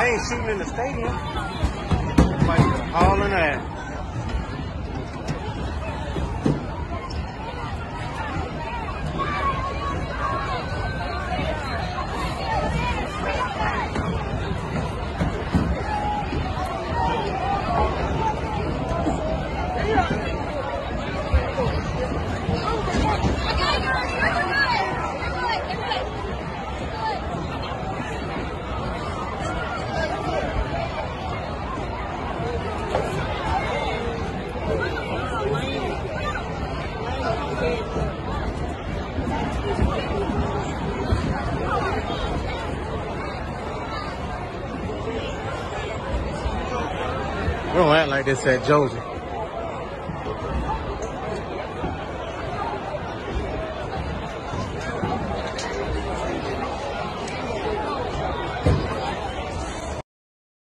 They ain't shooting in the stadium. Like hauling ass. We don't act like this at Josie.